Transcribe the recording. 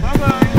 Bye bye.